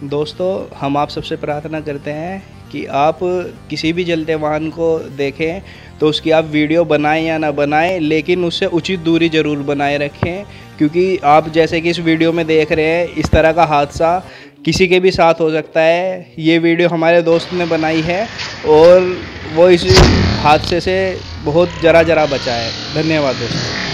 दोस्तों, हम आप सबसे प्रार्थना करते हैं कि आप किसी भी जलते वाहन को देखें तो उसकी आप वीडियो बनाएँ या ना बनाएँ, लेकिन उससे उचित दूरी ज़रूर बनाए रखें, क्योंकि आप जैसे कि इस वीडियो में देख रहे हैं, इस तरह का हादसा किसी के भी साथ हो सकता है। ये वीडियो हमारे दोस्त ने बनाई है और वो इस हादसे से बहुत जरा जरा बचा है। धन्यवाद दोस्तों।